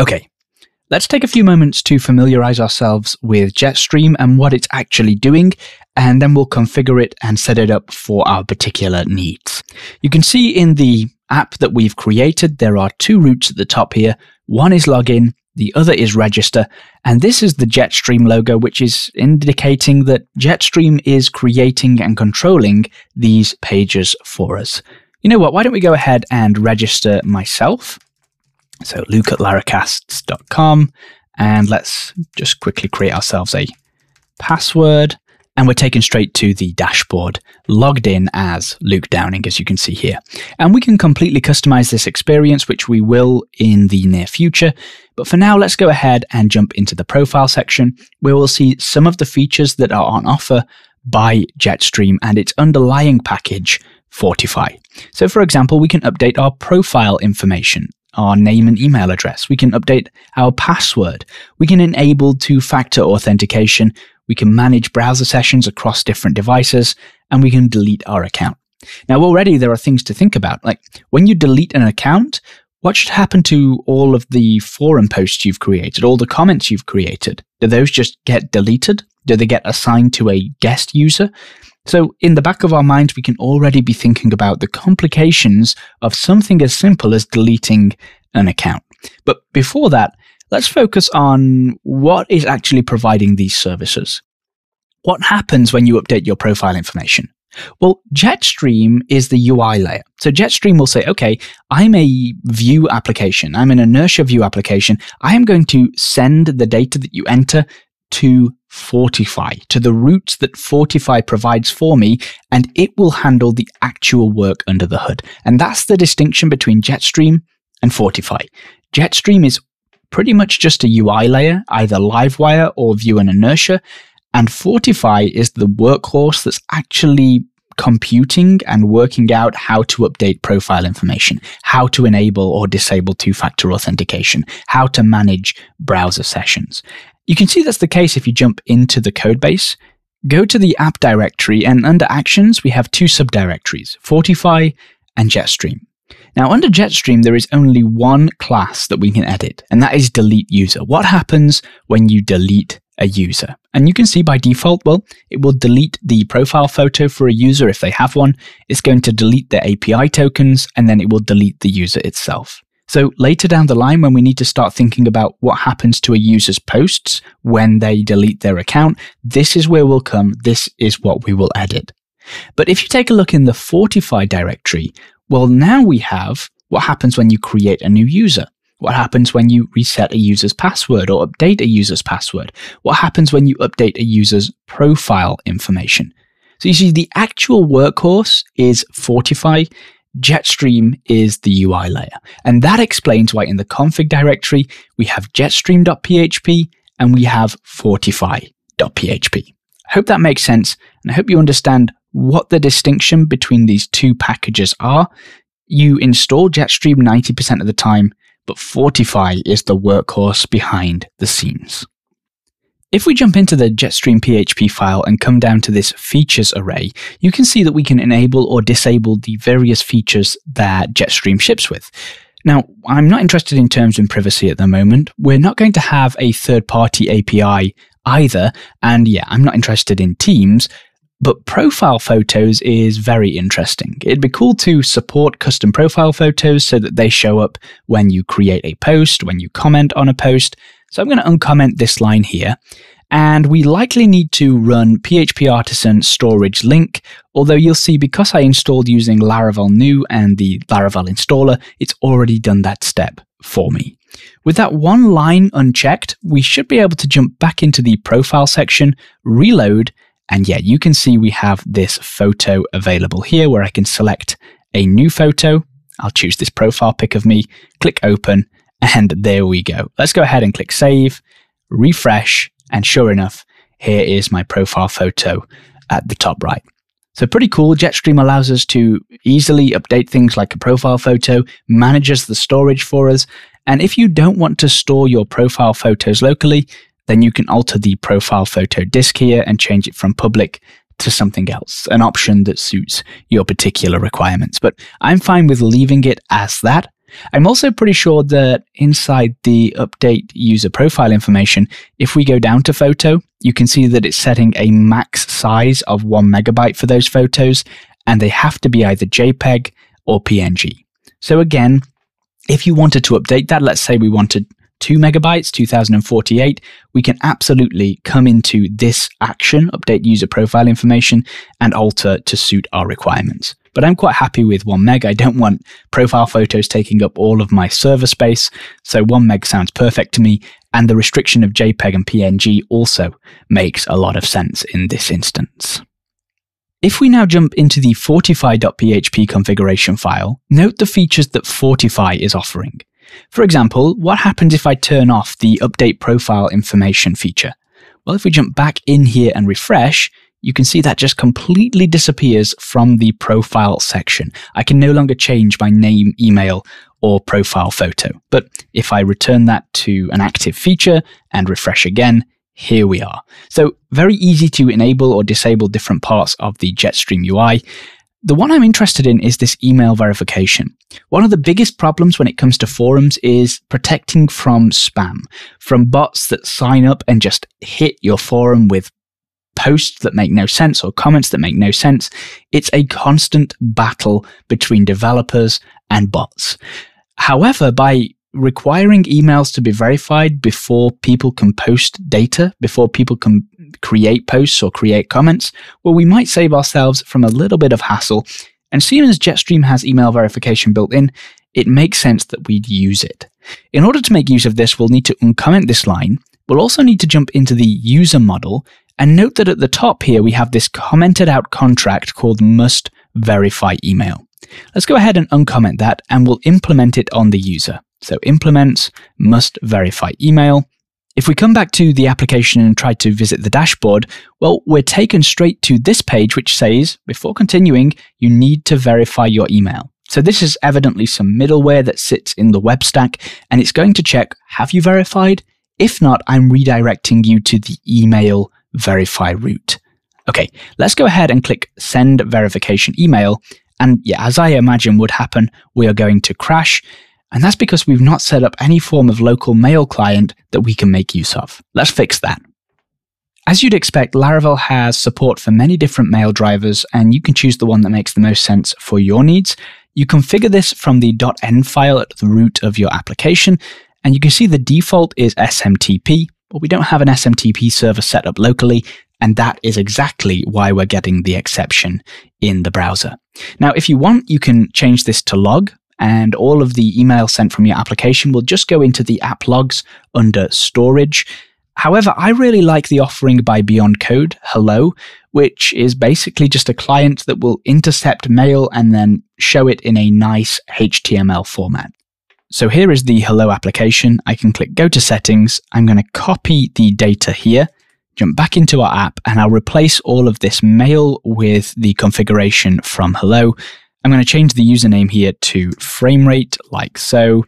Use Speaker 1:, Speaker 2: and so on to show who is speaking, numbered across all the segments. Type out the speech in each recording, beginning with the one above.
Speaker 1: Okay, let's take a few moments to familiarize ourselves with Jetstream and what it's actually doing, and then we'll configure it and set it up for our particular needs. You can see in the app that we've created, there are two routes at the top here. One is login, the other is register, and this is the Jetstream logo, which is indicating that Jetstream is creating and controlling these pages for us. You know what? Why don't we go ahead and register myself? So luke at laracasts.com and let's just quickly create ourselves a password and we're taken straight to the dashboard, logged in as Luke Downing, as you can see here. And we can completely customize this experience, which we will in the near future. But for now, let's go ahead and jump into the profile section, where we'll see some of the features that are on offer by Jetstream and its underlying package, Fortify. So, for example, we can update our profile information our name and email address. We can update our password. We can enable two factor authentication. We can manage browser sessions across different devices and we can delete our account. Now, already there are things to think about. Like when you delete an account, what should happen to all of the forum posts you've created, all the comments you've created? Do those just get deleted? Do they get assigned to a guest user? So, in the back of our minds, we can already be thinking about the complications of something as simple as deleting an account. But before that, let's focus on what is actually providing these services. What happens when you update your profile information? Well, Jetstream is the UI layer. So Jetstream will say, okay, I'm a Vue application. I'm an inertia Vue application. I am going to send the data that you enter to Fortify, to the routes that Fortify provides for me, and it will handle the actual work under the hood. And that's the distinction between Jetstream and Fortify. Jetstream is pretty much just a UI layer, either Livewire or Vue and Inertia, and Fortify is the workhorse that's actually computing and working out how to update profile information, how to enable or disable two factor authentication, how to manage browser sessions. You can see that's the case if you jump into the codebase. Go to the app directory, and under Actions, we have two subdirectories Fortify and Jetstream. Now, under Jetstream, there is only one class that we can edit, and that is delete user. What happens when you delete a user? And you can see by default, well, it will delete the profile photo for a user if they have one. It's going to delete their API tokens, and then it will delete the user itself. So later down the line, when we need to start thinking about what happens to a user's posts when they delete their account, this is where we'll come. This is what we will edit. But if you take a look in the Fortify directory, well, now we have what happens when you create a new user. What happens when you reset a user's password or update a user's password? What happens when you update a user's profile information? So you see, the actual workhorse is Fortify. Jetstream is the UI layer. And that explains why in the config directory, we have jetstream.php and we have fortify.php. Hope that makes sense. And I hope you understand what the distinction between these two packages are. You install Jetstream 90% of the time, but Fortify is the workhorse behind the scenes. If we jump into the Jetstream PHP file and come down to this features array, you can see that we can enable or disable the various features that Jetstream ships with. Now, I'm not interested in terms and privacy at the moment. We're not going to have a third party API either. And yeah, I'm not interested in Teams, but profile photos is very interesting. It'd be cool to support custom profile photos so that they show up when you create a post, when you comment on a post. So I'm going to uncomment this line here. And we likely need to run PHP Artisan storage link, although you'll see because I installed using Laravel new and the Laravel installer, it's already done that step for me. With that one line unchecked, we should be able to jump back into the profile section, reload, and yeah, you can see we have this photo available here where I can select a new photo. I'll choose this profile pic of me, click open, and there we go. Let's go ahead and click save, refresh, and sure enough, here is my profile photo at the top right. So pretty cool. Jetstream allows us to easily update things like a profile photo, manages the storage for us. And if you don't want to store your profile photos locally, then you can alter the profile photo disk here and change it from public to something else, an option that suits your particular requirements. But I'm fine with leaving it as that. I'm also pretty sure that inside the update user profile information, if we go down to photo, you can see that it's setting a max size of one megabyte for those photos, and they have to be either JPEG or PNG. So again, if you wanted to update that, let's say we wanted 2 megabytes, 2048, we can absolutely come into this action, update user profile information, and alter to suit our requirements. But I'm quite happy with 1 meg. I don't want profile photos taking up all of my server space, so 1 meg sounds perfect to me, and the restriction of JPEG and PNG also makes a lot of sense in this instance. If we now jump into the Fortify.php configuration file, note the features that Fortify is offering. For example, what happens if I turn off the update profile information feature? Well, if we jump back in here and refresh, you can see that just completely disappears from the profile section. I can no longer change my name, email, or profile photo. But if I return that to an active feature and refresh again, here we are. So very easy to enable or disable different parts of the Jetstream UI. The one I'm interested in is this email verification. One of the biggest problems when it comes to forums is protecting from spam, from bots that sign up and just hit your forum with posts that make no sense or comments that make no sense. It's a constant battle between developers and bots. However, by requiring emails to be verified before people can post data, before people can create posts or create comments, well, we might save ourselves from a little bit of hassle. And seeing as Jetstream has email verification built in, it makes sense that we'd use it. In order to make use of this, we'll need to uncomment this line. We'll also need to jump into the user model and note that at the top here, we have this commented out contract called must verify email. Let's go ahead and uncomment that and we'll implement it on the user. So implements must verify email. If we come back to the application and try to visit the dashboard, well, we're taken straight to this page which says, before continuing, you need to verify your email. So this is evidently some middleware that sits in the web stack and it's going to check, have you verified? If not, I'm redirecting you to the email verify route. Okay, let's go ahead and click send verification email. And yeah, as I imagine would happen, we are going to crash and that's because we've not set up any form of local mail client that we can make use of. Let's fix that. As you'd expect, Laravel has support for many different mail drivers, and you can choose the one that makes the most sense for your needs. You configure this from the .env file at the root of your application, and you can see the default is SMTP, but we don't have an SMTP server set up locally, and that is exactly why we're getting the exception in the browser. Now, if you want, you can change this to log, and all of the email sent from your application will just go into the app logs under storage. However, I really like the offering by Beyond Code, Helo, which is basically just a client that will intercept mail and then show it in a nice HTML format. So here is the Helo application. I can click Go to Settings. I'm going to copy the data here, jump back into our app, and I'll replace all of this mail with the configuration from Helo. I'm going to change the username here to framerate like so.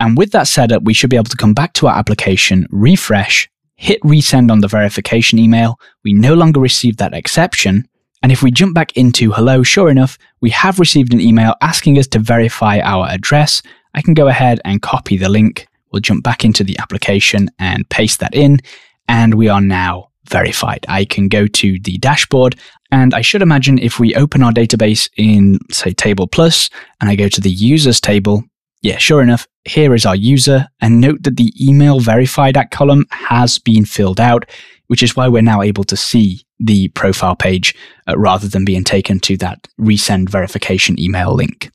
Speaker 1: And with that setup, we should be able to come back to our application, refresh, hit resend on the verification email. We no longer receive that exception. And if we jump back into Helo, sure enough, we have received an email asking us to verify our address. I can go ahead and copy the link. We'll jump back into the application and paste that in. And we are now verified. I can go to the dashboard and I should imagine if we open our database in, say, TablePlus, and I go to the users table, yeah, sure enough, here is our user. And note that the email verified at column has been filled out, which is why we're now able to see the profile page uh, rather than being taken to that resend verification email link.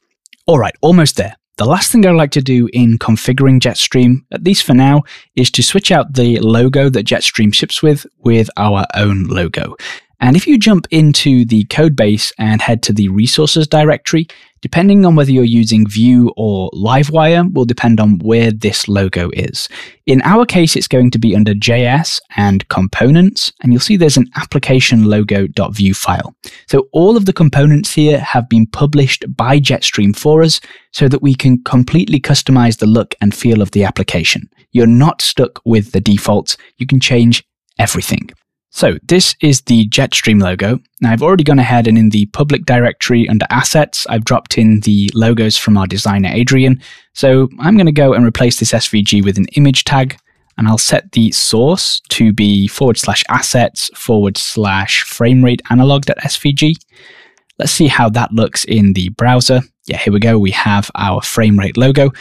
Speaker 1: All right, almost there. The last thing I like to do in configuring Jetstream, at least for now, is to switch out the logo that Jetstream ships with with our own logo. And if you jump into the codebase and head to the resources directory, depending on whether you're using Vue or Livewire will depend on where this logo is. In our case, it's going to be under JS and components, and you'll see there's an application logo.vue file. So all of the components here have been published by Jetstream for us so that we can completely customize the look and feel of the application. You're not stuck with the defaults. You can change everything. So this is the Jetstream logo. Now I've already gone ahead and in the public directory under assets, I've dropped in the logos from our designer Adrian. So I'm going to go and replace this SVG with an image tag and I'll set the source to be forward slash assets forward slash framerate analog.svg. Let's see how that looks in the browser. Yeah, here we go. We have our framerate logo.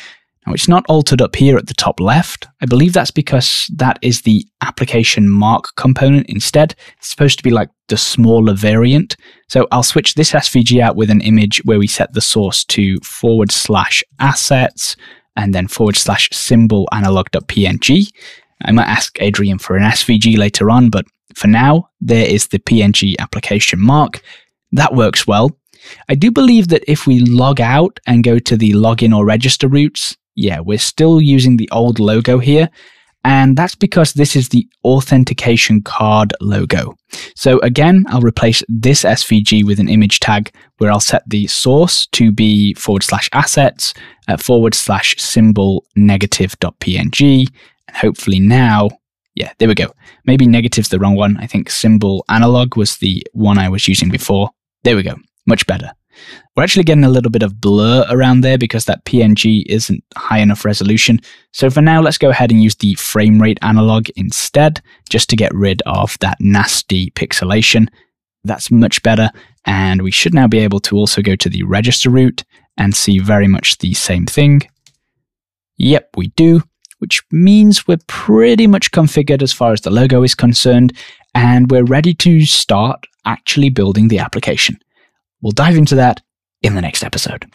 Speaker 1: Now it's not altered up here at the top left. I believe that's because that is the application mark component instead. It's supposed to be like the smaller variant. So I'll switch this SVG out with an image where we set the source to forward slash assets and then forward slash symbol analog.png. I might ask Adrian for an SVG later on, but for now, there is the PNG application mark. That works well. I do believe that if we log out and go to the login or register routes, yeah, we're still using the old logo here. And that's because this is the authentication card logo. So again, I'll replace this SVG with an image tag where I'll set the source to be forward slash assets uh, forward slash symbol negative dot png. And hopefully now, yeah, there we go. Maybe negative's the wrong one. I think symbol analog was the one I was using before. There we go. Much better. We're actually getting a little bit of blur around there because that PNG isn't high enough resolution. So for now, let's go ahead and use the frame rate analog instead, just to get rid of that nasty pixelation. That's much better. And we should now be able to also go to the register route and see very much the same thing. Yep, we do, which means we're pretty much configured as far as the logo is concerned, and we're ready to start actually building the application. We'll dive into that in the next episode.